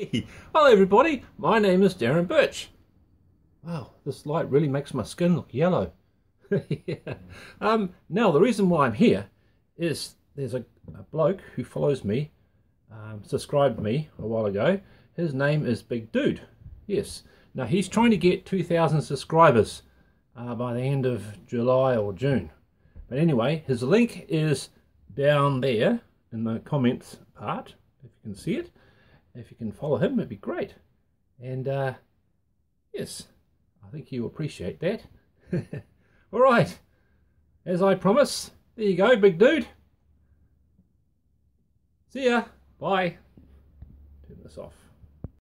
Hello everybody, my name is Darren Burch. Wow, this light really makes my skin look yellow. yeah. um, now the reason why I'm here is there's a, a bloke who follows me, um, subscribed me a while ago. His name is Big Dude. Yes. Now he's trying to get 2,000 subscribers uh, by the end of July or June. But anyway, his link is down there in the comments part, if you can see it. If you can follow him, it'd be great. And uh, yes, I think you appreciate that. All right, as I promise, there you go, big dude. See ya. Bye. Turn this off.